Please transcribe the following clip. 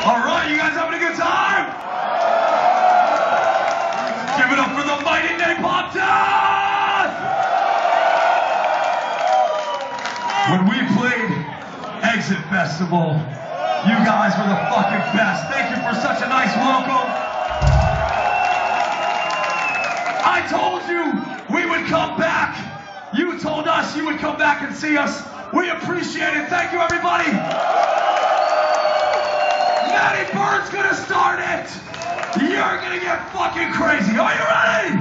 All right, you guys having a good time? Give it up for the mighty Napalm Death! When we played Exit Festival, you guys were the fucking best. Thank you for such a nice welcome. I told you we would come back. You told us you would come back and see us. We appreciate it. Thank you, everybody. Matty Byrne's gonna start it. You're gonna get fucking crazy. Are you ready?